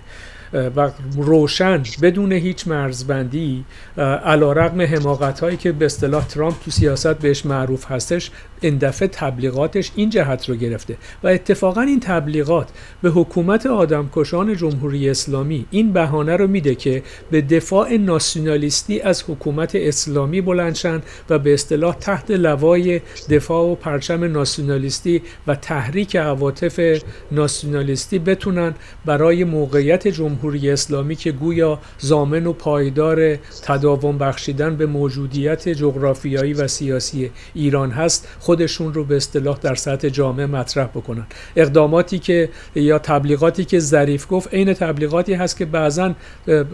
و روشن بدون هیچ مرزبندی علا رقم حماقت هایی که به اصطلاح ترامپ تو سیاست بهش معروف هستش این دفعه تبلیغاتش این جهت رو گرفته و اتفاقا این تبلیغات به حکومت آدمکشان جمهوری اسلامی این بهانه رو میده که به دفاع ناسیونالیستی از حکومت اسلامی بلندشن و به اصطلاح تحت لوای دفاع و پرچم ناسیونالیستی و تحریک عواطف ناسیونالیستی بتونن برای موقعیت جمهوری اسلامی که گویا زامن و پایدار تداوم بخشیدن به موجودیت جغرافیایی و سیاسی ایران هست خودشون رو به اصطلاح در سطح جامعه مطرح بکنن. اقداماتی که یا تبلیغاتی که ظریف گفت عین تبلیغاتی هست که بعضا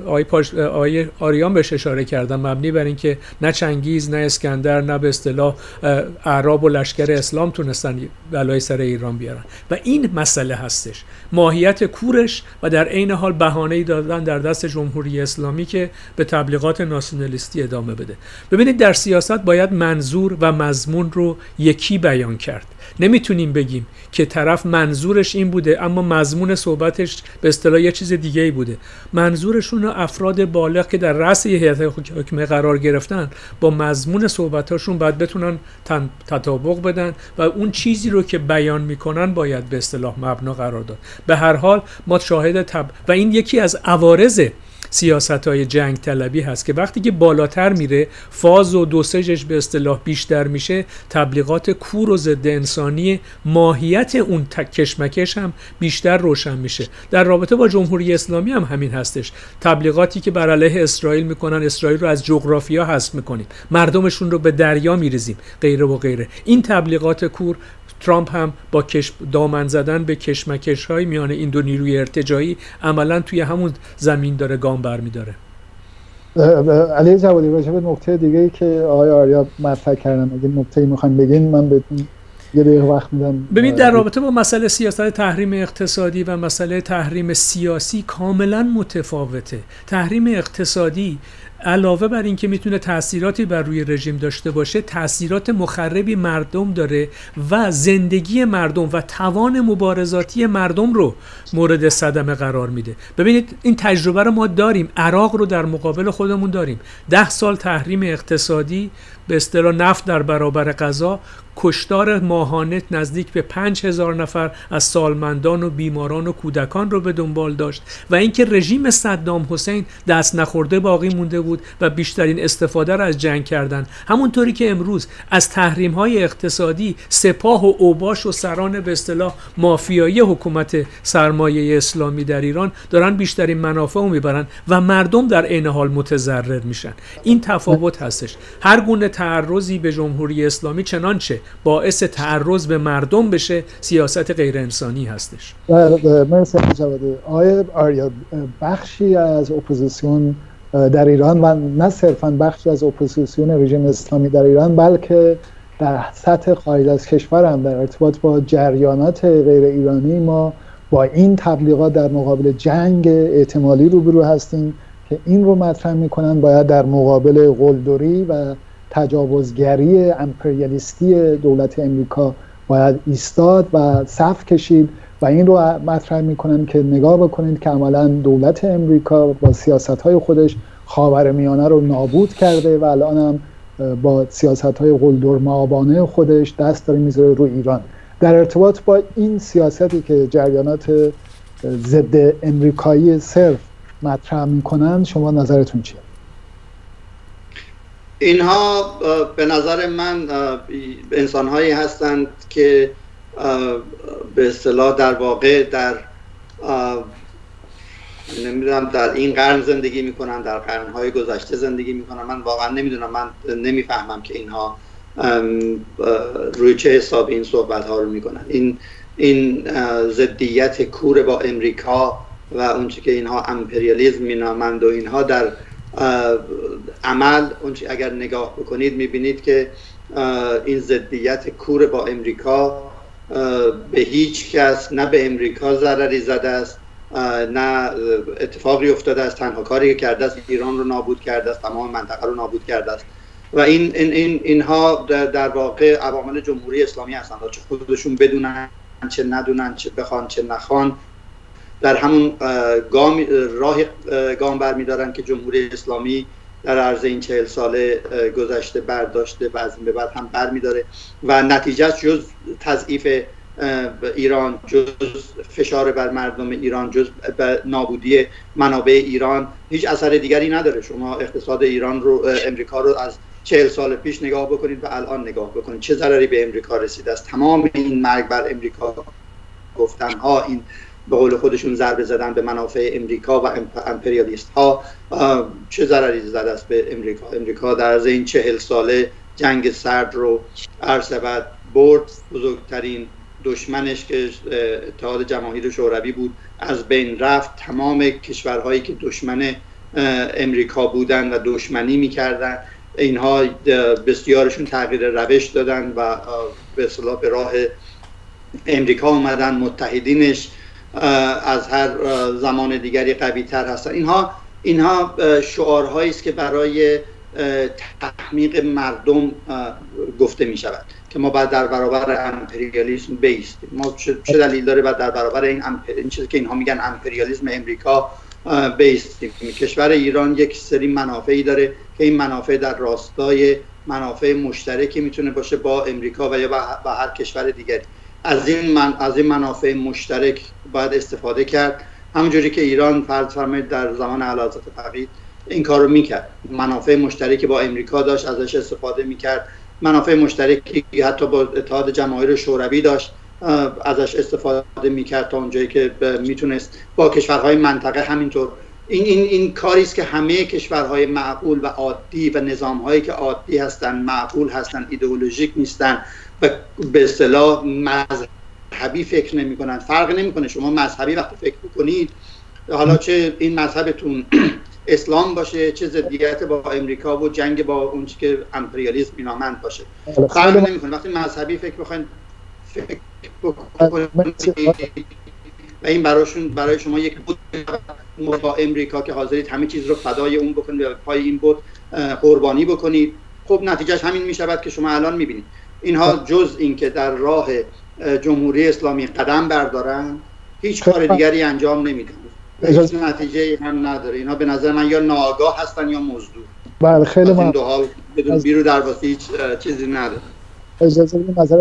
آی, پاش، آی آریان بهش اشاره کردن مبنی بر اینکه نه چنگیز نه اسکندر نه به اصطلاح اعراب و لشکر اسلام تونستن بلای سر ایران بیارن. و این مسئله هستش. ماهیت کورش و در عین حال بهانه دادن در دست جمهوری اسلامی که به تبلیغات ناسیونالیستی ادامه بده. ببینید در سیاست باید منظور و مضمون رو یکی بیان کرد. نمی‌تونیم بگیم که طرف منظورش این بوده اما مضمون صحبتش به اصطلاح یه چیز دیگه ای بوده. منظورشون افراد بالغ که در رأس هیئت حکمه قرار گرفتن با مضمون صحبتاشون باید بتونن تطابق بدن و اون چیزی رو که بیان می‌کنن باید به اصطلاح مبنا قرار داد. به هر حال ما شاهد تب و این یکی از عوارض سیاست های جنگ طلبی هست که وقتی که بالاتر میره فاز و دوسجش به اصطلاح بیشتر میشه تبلیغات کور و ضد انسانی ماهیت اون کشمکش هم بیشتر روشن میشه. در رابطه با جمهوری اسلامی هم همین هستش. تبلیغاتی که بر علیه اسرائیل می‌کنن اسرائیل رو از جغرافیا حذف می‌کنیم. مردمشون رو به دریا میریزیم. غیره و غیره. این تبلیغات کور ترامپ هم با کش دامن زدن به کشمکش های میان این دو نیروی ارتجایی عملا توی همون زمین داره گام برمیداره علی جوادی راجع به نکته دیگه ای که آقای آریا مطرح کردن اگه نکته می‌خواین بگین من بهتون یه دقیقه وقت میدم. ببین در رابطه با مسئله سیاست تحریم اقتصادی و مسئله تحریم سیاسی کاملا متفاوته. تحریم اقتصادی علاوه بر اینکه می‌تونه تاثیراتی بر روی رژیم داشته باشه تاثیرات مخربی مردم داره و زندگی مردم و توان مبارزاتی مردم رو مورد صدمه قرار میده. ببینید این تجربه رو ما داریم عراق رو در مقابل خودمون داریم. ده سال تحریم اقتصادی به اصطلاح نفت در برابر غذا کشتار ماهانه نزدیک به پنج هزار نفر از سالمندان و بیماران و کودکان رو به دنبال داشت. و اینکه رژیم صدام حسین دست نخورده باقی مونده و بیشترین استفاده را از جنگ کردن. همونطوری که امروز از تحریم های اقتصادی سپاه و اوباش و سران به اصطلاح مافیایی حکومت سرمایه اسلامی در ایران دارن بیشترین منافع رو می‌برن و مردم در عین حال متضرر میشن. این تفاوت هستش. هر گونه تعرضی به جمهوری اسلامی چنانچه باعث تعرض به مردم بشه سیاست غیر انسانی هستش. مرسی آیا آریا بخشی از اپوزیسیون در ایران. و نه صرفا بخشی از اپوزیسیون رژیم اسلامی در ایران بلکه در سطح خارج از کشور هم در ارتباط با جریانات غیر ایرانی ما با این تبلیغات در مقابل جنگ احتمالی روبرو هستیم که این رو مطرح می‌کنن. باید در مقابل قلدری و تجاوزگری امپریالیستی دولت امریکا باید ایستاد و صف کشید. و این رو مطرح می‌کنن که نگاه بکنید که عملا دولت امریکا با سیاست های خودش خاور میانه رو نابود کرده و الان هم با سیاست های قلدر معابانه خودش دست داره می‌ذاره رو ایران در ارتباط با این سیاستی که جریانات ضد امریکایی صرف مطرح می‌کنن شما نظرتون چیه؟ اینها به نظر من انسان هایی هستند که به اصطلاح در واقع در نمی‌دونم در این قرن زندگی می‌کنن در قرنهای گذشته زندگی می‌کنن من واقعا نمی‌دونم من نمی‌فهمم که اینها روی چه حساب این صحبت ها رو می‌کنن. این این ضدیت کور با امریکا و اونچه که اینها امپریالیزم مینامند و اینها در عمل اونچه اگر نگاه بکنید می‌بینید که این ضدیت کور با امریکا به هیچ کس نه به امریکا ضرری زده است نه اتفاقی افتاده است تنها کاری که کرده است ایران رو نابود کرده است تمام منطقه رو نابود کرده است. و این, این, این اینها در واقع عوامل جمهوری اسلامی هستند. چه خودشون بدونن چه ندونن چه بخوان چه نخوان. در همون گام راه گام برمیدارن که جمهوری اسلامی در عرض این چهل ساله گذشته برداشته و از این به بعد هم برمیداره و نتیجه جز تضعیف ایران جز فشار بر مردم ایران جز نابودی منابع ایران هیچ اثر دیگری نداره. شما اقتصاد ایران رو امریکا رو از چهل سال پیش نگاه بکنید و الان نگاه بکنید. چه ضرری به امریکا رسیده است؟ تمام این مرگ بر امریکا گفتن ها این به قول خودشون ضربه زدن به منافع امریکا و امپریالیست ها. چه ضرری زده است به امریکا؟ امریکا در از این چهل ساله جنگ سرد رو بعد برد بزرگترین دشمنش که اتحاد جماهیر شوروی بود از بین رفت. تمام کشورهایی که دشمن امریکا بودن و دشمنی می‌کردن اینها بسیارشون تغییر روش دادن و به اصطلاح به راه امریکا اومدن متحدینش از هر زمان دیگری قوی تر هستن. اینها اینها شعارهایی است که برای تحمیق مردم گفته می شود که ما بعد در برابر امپریالیسم بیستیم. ما چه دلیل داره بعد در برابر این, این چیزی که اینها میگن امپریالیسم امریکا بیستیم؟ کشور ایران یک سری منافعی داره که این منافع در راستای منافع مشترکی می‌تونه باشه با امریکا و یا با هر کشور دیگری. از این من از این منافع مشترک باید استفاده کرد. همونجوری که ایران فرض فرمایید در زمان علازت فقید این کارو می‌کرد. منافع مشترکی با امریکا داشت ازش استفاده می‌کرد. منافع مشترکی حتی با اتحاد جماهیر شوروی داشت ازش استفاده می‌کرد تا اونجایی که می‌تونست. با کشورهای منطقه همینطور این این این کاری است که همه کشورهای معقول و عادی و نظامهایی که عادی هستن معقول هستن ایدئولوژیک نیستن و به اصطلاح مذهبی فکر نمی کنن فرق نمی‌کنه. شما مذهبی وقتی فکر کنید حالا چه این مذهبتون اسلام باشه چه ضدیت با امریکا و جنگ با اون که امپریالیسم مینامند باشه. فرق نمی‌کنه. وقتی مذهبی فکر بخواین فکر بکنید و این براشون برای شما یک بود با امریکا که حاضرید همه چیز رو فدای اون بکنید و پای این بود قربانی بکنید. خب نتیجهش همین می شود که شما الان می‌بینید. اینها جز اینکه در راه جمهوری اسلامی قدم بردارن هیچ کار دیگری انجام نمیدن. هیچ نتیجه هم نداره. اینها به نظر من یا ناآگاه هستن یا مزدور. بله خیلی من دو حال بدون بیرو در هیچ چیزی نداره. اجازه بدید نظر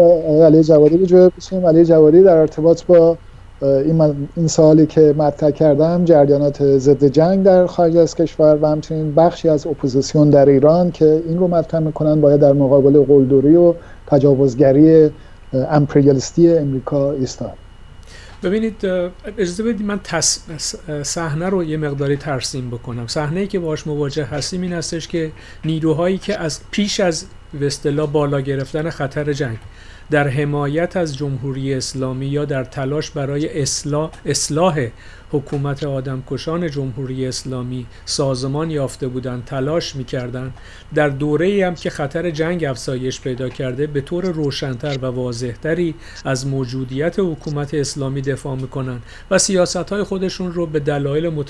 علی جوادی رو جواب بشیم علی جوادی در ارتباط با این, این سوالی که مطرح کردم جریانات ضد جنگ در خارج از کشور و همچنین بخشی از اپوزیسیون در ایران که این رو مطرح می‌کنن باید در مقابل قلدری و تجاوزگری امپریالیستی امریکا ایستاد. ببینید اجازه بدید من صحنه رو یه مقداری ترسیم بکنم. صحنه ای که باش مواجه هستیم این هستش که نیروهایی که از پیش از به بالا گرفتن خطر جنگ. در حمایت از جمهوری اسلامی یا در تلاش برای اصلاح, اصلاح حکومت آدمکشان جمهوری اسلامی سازمان یافته بودند تلاش می‌کردند در دوره هم که خطر جنگ افزایش پیدا کرده به طور روشنتر و واضحتری از موجودیت حکومت اسلامی دفاع می‌کنند و سیاست های خودشون رو به دلایل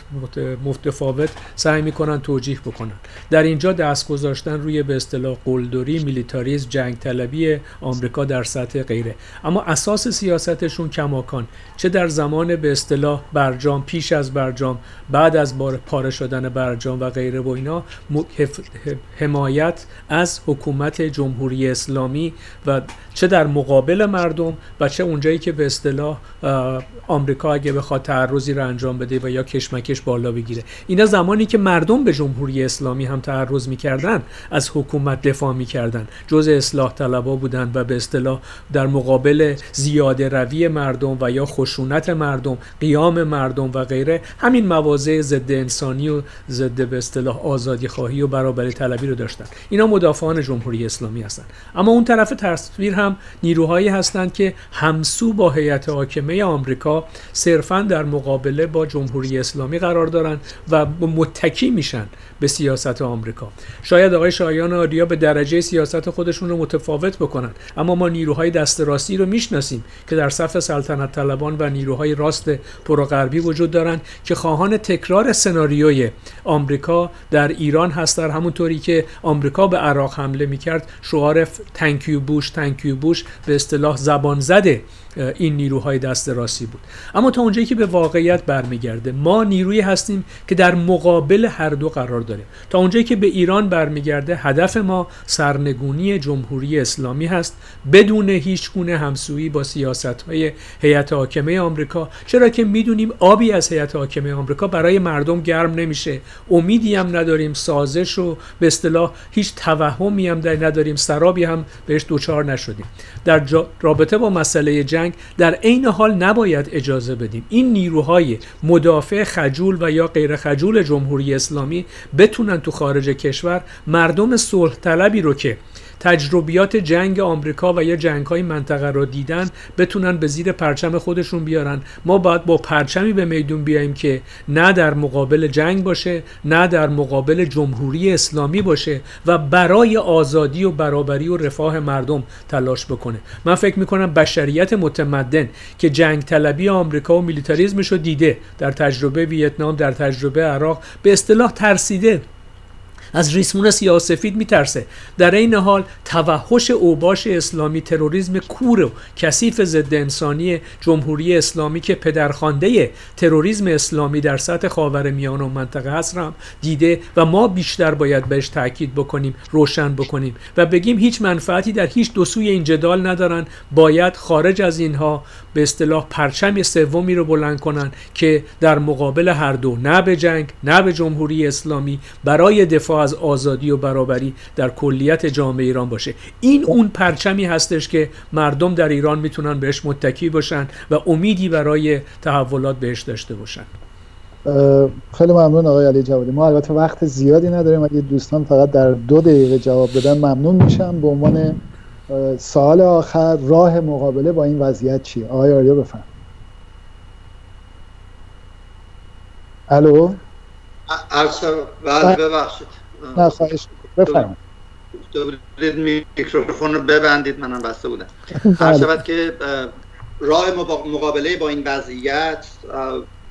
متفاوت سعی می‌کنن توجیه بکنن. در اینجا دست گذاشتن روی به اصطلاح قلدری میلیتاریز جنگ طلبی آمریکا در سطح غیره. اما اساس سیاستشون کماکان چه در زمان به اصطلاح برجام برجام پیش از برجام بعد از بار پاره شدن برجام و غیره و اینا حمایت از حکومت جمهوری اسلامی و چه در مقابل مردم و چه اونجایی که به اصطلاح آمریکا اگه بخواد تعرضی رو انجام بده و یا کشمکش بالا بگیره. اینا زمانی که مردم به جمهوری اسلامی هم تعرض می‌کردن از حکومت دفاع می‌کردن. جز اصلاح طلبا بودن و به اصطلاح در مقابل زیاده روی مردم و یا خشونت مردم قیام مردم و غیره همین مواضع ضد انسانی و ضد به اصطلاح آزادی خواهی و برابری طلبی رو داشتن. اینا مدافعان جمهوری اسلامی هستن. اما اون طرف تصویر هم نیروهایی هستند که همسو با هیئت حاکمه آمریکا صرفا در مقابله با جمهوری اسلامی قرار دارن و متکی میشن. به سیاست آمریکا. شاید آقای شایان آریا به درجه سیاست خودشون رو متفاوت بکنن. اما ما نیروهای دست راستی رو می‌شناسیم که در صف سلطنت طلبان و نیروهای راست پروغربی وجود دارن که خواهان تکرار سناریوی آمریکا در ایران هست. در همونطوری که آمریکا به عراق حمله می‌کرد شعار تنکیو بوش تنکیو بوش به اصطلاح زبان زده این نیروهای دست راستی بود. اما تا اونجایی که به واقعیت برمیگرده ما نیروی هستیم که در مقابل هر دو قرار داریم. تا اونجایی که به ایران برمیگرده هدف ما سرنگونی جمهوری اسلامی هست. بدون هیچ گونه همسویی با سیاست های هیئت حاکمه آمریکا. چرا که می‌دونیم آبی از هیئت حاکمه آمریکا برای مردم گرم نمیشه. امیدی هم نداریم سازش و به اصطلاح هیچ توهمی هم نداریم. سرابی هم بهش دوچار نشدیم. در رابطه با مسئله جنگ در عین حال نباید اجازه بدیم. این نیروهای مدافع خجول و یا غیر خجول جمهوری اسلامی بتونن تو خارج کشور مردم صلح طلبی رو که تجربیات جنگ آمریکا و یا جنگ های منطقه را دیدن بتونن به زیر پرچم خودشون بیارن. ما باید با پرچمی به میدون بیایم که نه در مقابل جنگ باشه نه در مقابل جمهوری اسلامی باشه و برای آزادی و برابری و رفاه مردم تلاش بکنه. من فکر می‌کنم بشریت متمدن که جنگ طلبی آمریکا و میلیتاریزمش رو دیده در تجربه ویتنام در تجربه عراق به اصطلاح ترسیده. از ریسمون سیاسفید میترسه. در این حال توحش اوباش اسلامی تروریسم کور و کثیف ضد انسانی جمهوری اسلامی که پدرخوانده تروریسم اسلامی در سطح خاورمیانه و منطقه هست هم دیده و ما بیشتر باید بهش تاکید بکنیم روشن بکنیم و بگیم هیچ منفعتی در هیچ دو سوی این جدال ندارن. باید خارج از اینها به اصطلاح پرچم سومی رو بلند کنن که در مقابل هر دو نه به جنگ نه به جمهوری اسلامی برای دفاع از آزادی و برابری در کلیت جامعه ایران باشه. این اون پرچمی هستش که مردم در ایران می‌تونن بهش متکی باشن و امیدی برای تحولات بهش داشته باشن. خیلی ممنون آقای علی جوادی. ما البته وقت زیادی نداریم. اگه دوستان فقط در دو دقیقه جواب بدن ممنون میشم. به عنوان سال آخر راه مقابله با این وضعیت چیه؟ آقای آریا بفهم الو؟ بله ببخشید. نه خواهش بفرمایید. میکروفون رو ببندید منم بسته بودم. هر بله. شود که راه مقابله با این وضعیت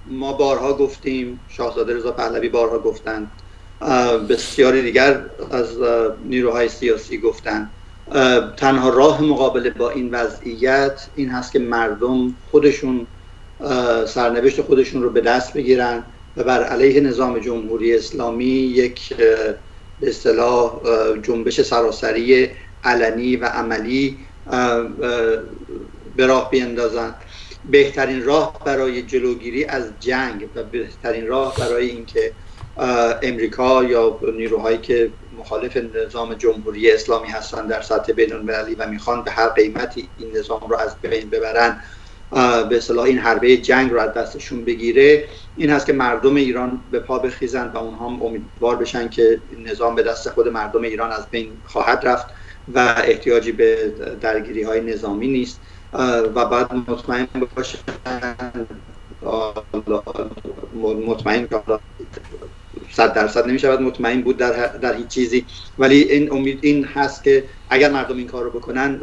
ما بارها گفتیم شاهزاده رضا پهلوی بارها گفتند بسیاری دیگر از نیروهای سیاسی گفتند تنها راه مقابله با این وضعیت این هست که مردم خودشون سرنوشت خودشون رو به دست بگیرن. و بر علیه نظام جمهوری اسلامی یک به اصطلاح جنبش سراسری علنی و عملی به راه بیندازن بهترین راه برای جلوگیری از جنگ و بهترین راه برای اینکه امریکا یا نیروهایی که مخالف نظام جمهوری اسلامی هستند در سطح بین المللی و می‌خوان به هر قیمتی این نظام رو از بین ببرن به صلاح این حربه جنگ رو از دستشون بگیره. این هست که مردم ایران به پا بخیزن و اونها هم امیدوار بشن که نظام به دست خود مردم ایران از بین خواهد رفت و احتیاجی به درگیری های نظامی نیست. و بعد مطمئن باشن مطمئن صد درصد نمی شود مطمئن بود در, در هیچ چیزی. ولی این امید این هست که اگر مردم این کار رو بکنن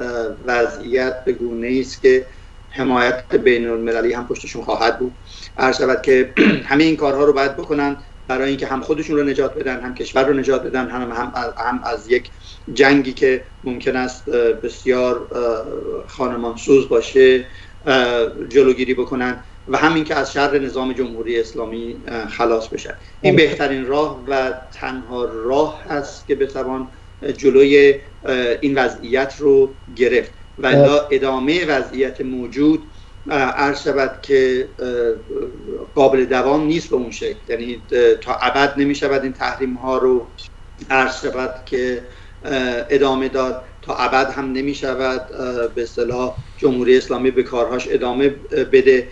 وضعیت به گونه است که حمایت بین المللی هم پشتشون خواهد بود. عرض شود که همه این کارها رو باید بکنن برای اینکه هم خودشون رو نجات بدن هم کشور رو نجات بدن هم, هم, هم از یک جنگی که ممکن است بسیار خانمانسوز باشه جلوگیری بکنن و همین که از شر نظام جمهوری اسلامی خلاص بشن. این بهترین راه و تنها راه هست که بتوان جلوی این وضعیت رو گرفت. و ادامه وضعیت موجود عرض شود که قابل دوام نیست به اون شکل. یعنی تا ابد نمی شود این تحریم ها رو عرض شود که ادامه داد. تا ابد هم نمی شود به اصطلاح جمهوری اسلامی به کارهاش ادامه بده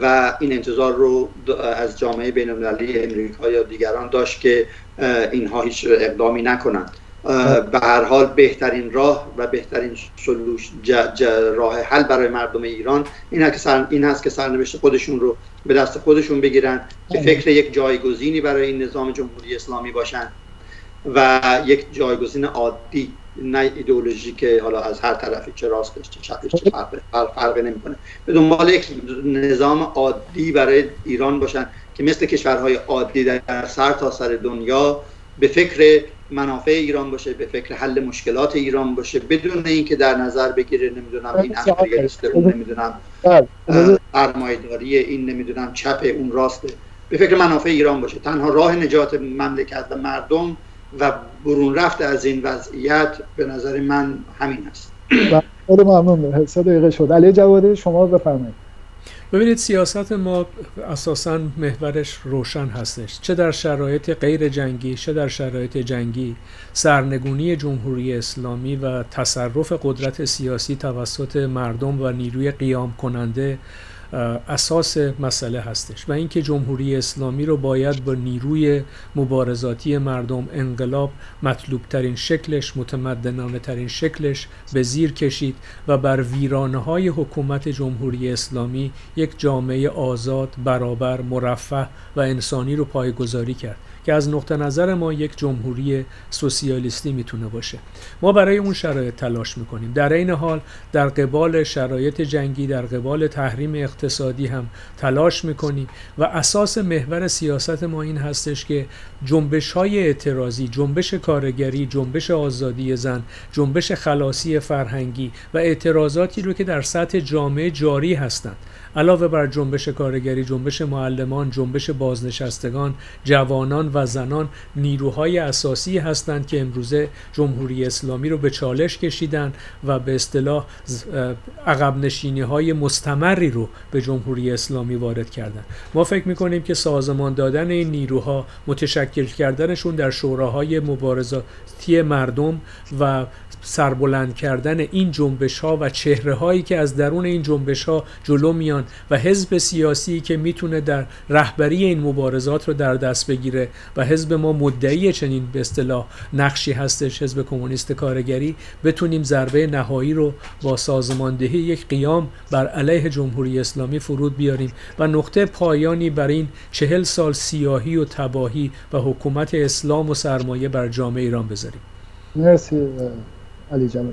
و این انتظار رو از جامعه بین المللی امریکا یا دیگران داشت که اینها هیچ اقدامی نکنند. به هر حال بهترین راه و بهترین سلوش راه حل برای مردم ایران این هست, که این هست که سرنوشت خودشون رو به دست خودشون بگیرن به فکر یک جایگزینی برای این نظام جمهوری اسلامی باشن و یک جایگزین عادی نه ایدئولوژی که حالا از هر طرفی چه راستش چه چپش چه فرق فرق نمی‌کنه. به دنبال یک نظام عادی برای ایران باشن که مثل کشورهای عادی در سر تا سر دنیا به فکر منافع ایران باشه به فکر حل مشکلات ایران باشه بدون اینکه در نظر بگیره نمی‌دونم این امپریالیست اون نمی‌دونم سرمایه‌داری این نمی‌دونم چپ اون راسته به فکر منافع ایران باشه. تنها راه نجات مملکت و مردم و برون رفت از این وضعیت به نظر من همین است. خیلی ممنون. سه دقیقه شد. علی جوادی شما بفرمایید. ببینید سیاست ما اساسا محورش روشن هستش. چه در شرایط غیر جنگی چه در شرایط جنگی. سرنگونی جمهوری اسلامی و تصرف قدرت سیاسی توسط مردم و نیروی قیام کننده اساس مسئله هستش و اینکه جمهوری اسلامی رو باید با نیروی مبارزاتی مردم انقلاب مطلوب ترین شکلش متمدنانه ترین شکلش به زیر کشید و بر ویرانه های حکومت جمهوری اسلامی یک جامعه آزاد برابر مرفه و انسانی رو پایگذاری کرد. که از نقطه نظر ما یک جمهوری سوسیالیستی می‌تونه باشه. ما برای اون شرایط تلاش می‌کنیم. در این حال در قبال شرایط جنگی در قبال تحریم اقتصادی هم تلاش می‌کنیم و اساس محور سیاست ما این هستش که جنبش های اعتراضی جنبش کارگری جنبش آزادی زن جنبش خلاصی فرهنگی و اعتراضاتی رو که در سطح جامعه جاری هستند. علاوه بر جنبش کارگری جنبش معلمان جنبش بازنشستگان جوانان و زنان نیروهای اساسی هستند که امروزه جمهوری اسلامی رو به چالش کشیدن و به اصطلاح عقب نشینی های مستمری رو به جمهوری اسلامی وارد کردن. ما فکر می‌کنیم که سازمان دادن این نیروها متشکل کردنشون در شوراهای مبارزاتی مردم و سربلند کردن این جنبش ها و چهره هایی که از درون این جنبش ها جلو میان و حزب سیاسی که می‌تونه در رهبری این مبارزات رو در دست بگیره و حزب ما مدعی چنین به اصطلاح نقشی هستش حزب کمونیست کارگری بتونیم ضربه نهایی رو با سازماندهی یک قیام بر علیه جمهوری اسلامی فرود بیاریم. و نقطه پایانی بر این چهل سال سیاهی و تباهی و حکومت اسلام و سرمایه بر جامعه ایران بذاریم. مرسی علی جان.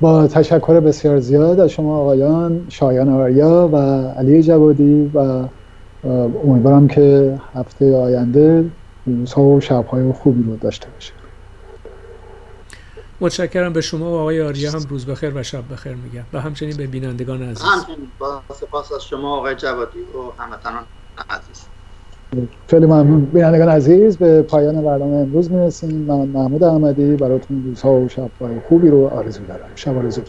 با تشکر بسیار زیاد از شما آقایان شایان آریا و علی جوادی و امیدوارم که هفته آینده روزها و شبهای خوبی رو داشته باشه. متشکرم به شما و آقای آریا هم روز بخیر و شب بخیر میگم. و همچنین به بینندگان عزیز. با سپاس از شما آقای جوادی و هموطنان عزیز. خیلی ممنون. بینندگان عزیز به پایان برنامه امروز می‌رسیم. من محمود احمدی براتون روزها و شبهای خوبی رو آرزو دارم. شب آرزو